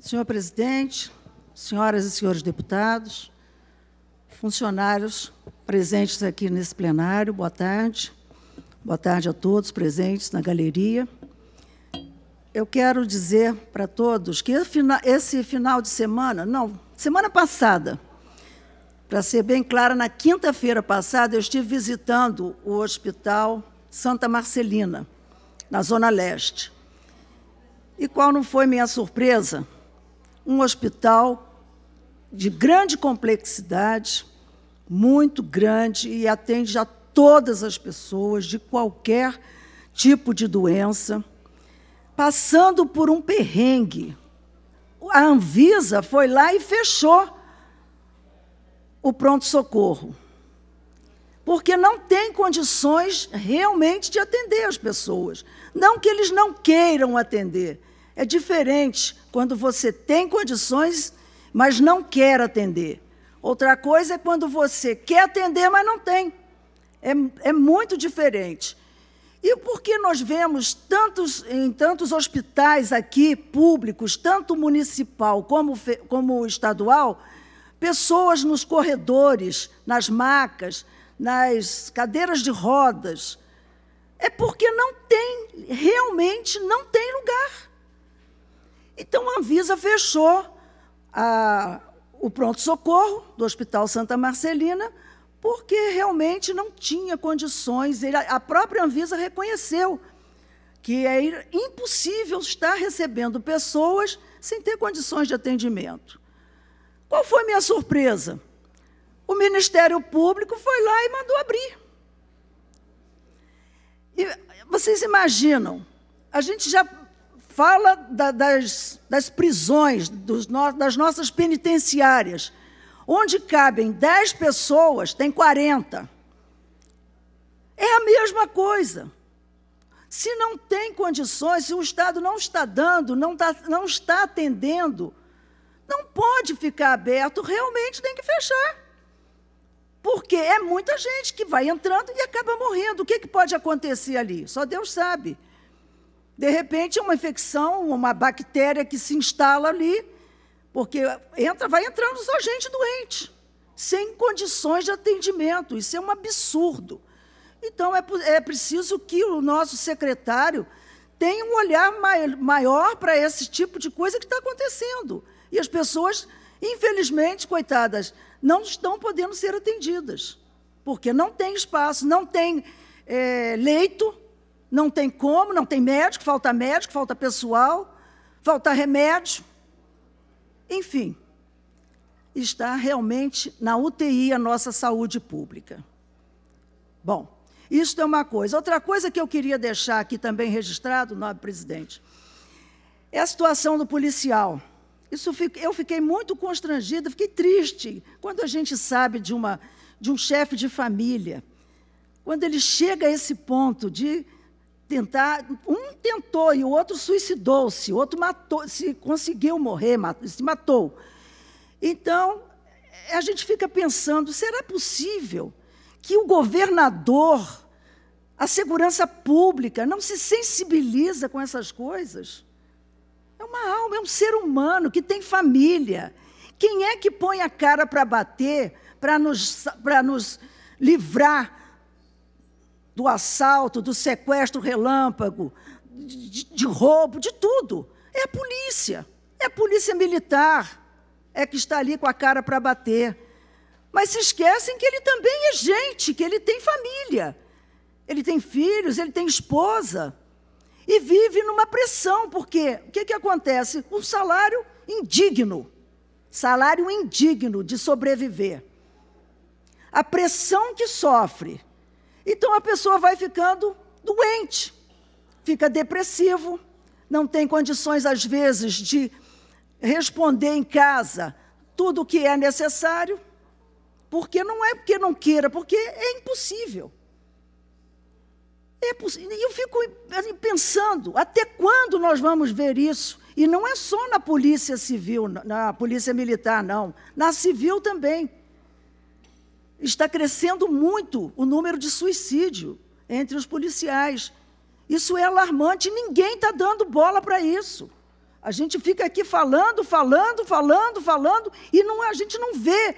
Senhor presidente, senhoras e senhores deputados, funcionários presentes aqui nesse plenário, boa tarde. Boa tarde a todos presentes na galeria. Eu quero dizer para todos que esse final de semana, não, semana passada, para ser bem clara, na quinta-feira passada, eu estive visitando o Hospital Santa Marcelina, na Zona Leste. E qual não foi minha surpresa? Um hospital de grande complexidade, muito grande, e atende a todas as pessoas de qualquer tipo de doença, passando por um perrengue. A Anvisa foi lá e fechou o pronto-socorro, porque não tem condições realmente de atender as pessoas. Não que eles não queiram atender. É diferente quando você tem condições, mas não quer atender. Outra coisa é quando você quer atender, mas não tem. É, é muito diferente. E por que nós vemos tantos, em tantos hospitais aqui, públicos, tanto municipal como, como estadual, pessoas nos corredores, nas macas, nas cadeiras de rodas? É porque não tem, realmente não tem lugar. Então a Anvisa fechou a, o pronto-socorro do Hospital Santa Marcelina porque realmente não tinha condições. Ele, a própria Anvisa reconheceu que é impossível estar recebendo pessoas sem ter condições de atendimento. Qual foi minha surpresa? O Ministério Público foi lá e mandou abrir. E vocês imaginam, a gente já fala da, das, das prisões, dos, das nossas penitenciárias. Onde cabem 10 pessoas, tem 40. É a mesma coisa. Se não tem condições, se o Estado não está dando, não, tá, não está atendendo, não pode ficar aberto, realmente tem que fechar. Porque é muita gente que vai entrando e acaba morrendo. O que, que pode acontecer ali? Só Deus sabe. De repente, uma infecção, uma bactéria que se instala ali porque entra, vai entrando só gente doente, sem condições de atendimento. Isso é um absurdo. Então, é, é preciso que o nosso secretário tenha um olhar maior para esse tipo de coisa que está acontecendo. E as pessoas, infelizmente, coitadas, não estão podendo ser atendidas, porque não tem espaço, não tem é, leito, não tem como, não tem médico, falta médico, falta pessoal, falta remédio. Enfim, está realmente na UTI a nossa saúde pública. Bom, isso é uma coisa. Outra coisa que eu queria deixar aqui também registrado, nobre presidente, é a situação do policial. Isso eu fiquei muito constrangida, fiquei triste quando a gente sabe de, uma, de um chefe de família, quando ele chega a esse ponto de tentar. Um tentou e o outro suicidou-se, o outro matou, se conseguiu morrer, se matou. Então, a gente fica pensando: será possível que o governador, a segurança pública, não se sensibiliza com essas coisas? É uma alma, é um ser humano que tem família. Quem é que põe a cara para bater, para nos, nos livrar do assalto, do sequestro relâmpago, de, de, roubo, de tudo. É a polícia. É a polícia militar. É que está ali com a cara para bater. Mas se esquecem que ele também é gente, que ele tem família. Ele tem filhos, ele tem esposa. E vive numa pressão, porque o que, que acontece? Um salário indigno. Salário indigno de sobreviver. A pressão que sofre então a pessoa vai ficando doente, fica depressivo, não tem condições, às vezes, de responder em casa tudo o que é necessário, porque não é porque não queira, porque é impossível. É e eu fico assim, pensando, até quando nós vamos ver isso? E não é só na polícia civil, na polícia militar, não. Na civil também está crescendo muito o número de suicídio entre os policiais. Isso é alarmante, ninguém está dando bola para isso. A gente fica aqui falando, falando, falando, falando, e não, a gente não vê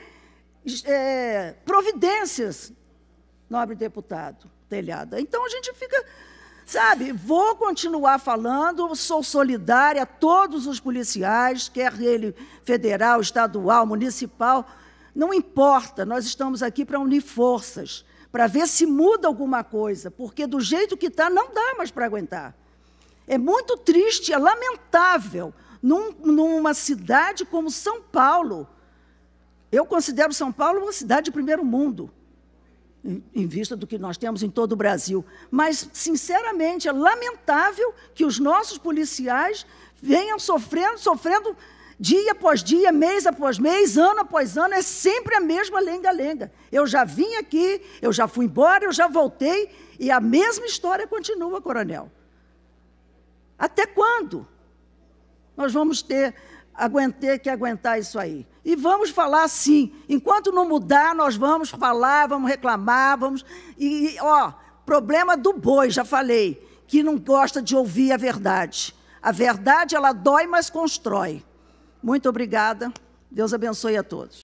é, providências, nobre deputado Telhada. Então a gente fica, sabe, vou continuar falando, sou solidária a todos os policiais, quer ele federal, estadual, municipal, não importa, nós estamos aqui para unir forças, para ver se muda alguma coisa, porque do jeito que está, não dá mais para aguentar. É muito triste, é lamentável, num, numa cidade como São Paulo. Eu considero São Paulo uma cidade de primeiro mundo, em, em vista do que nós temos em todo o Brasil. Mas, sinceramente, é lamentável que os nossos policiais venham sofrendo, sofrendo dia após dia, mês após mês, ano após ano, é sempre a mesma lenga-lenga. Eu já vim aqui, eu já fui embora, eu já voltei, e a mesma história continua, coronel. Até quando? Nós vamos ter aguentar que aguentar isso aí. E vamos falar sim. Enquanto não mudar, nós vamos falar, vamos reclamar, vamos. E, ó, problema do boi, já falei, que não gosta de ouvir a verdade. A verdade, ela dói, mas constrói. Muito obrigada. Deus abençoe a todos.